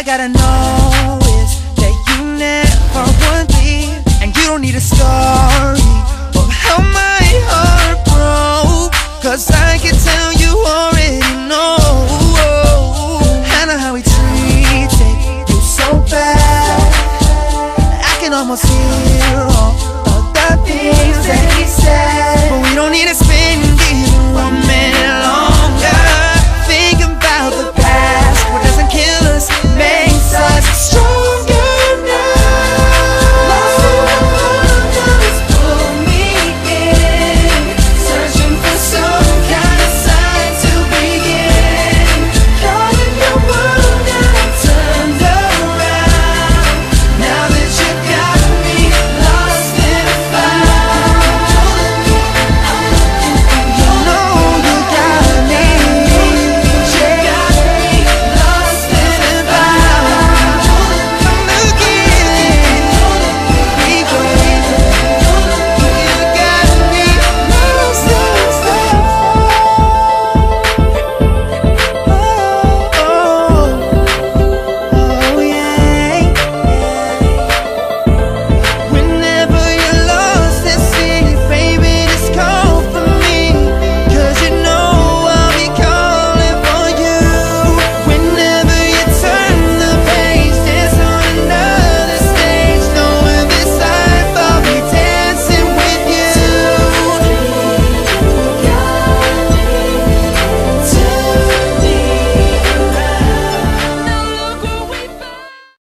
I gotta know is that you never would leave And you don't need a story of how my heart broke. Cause I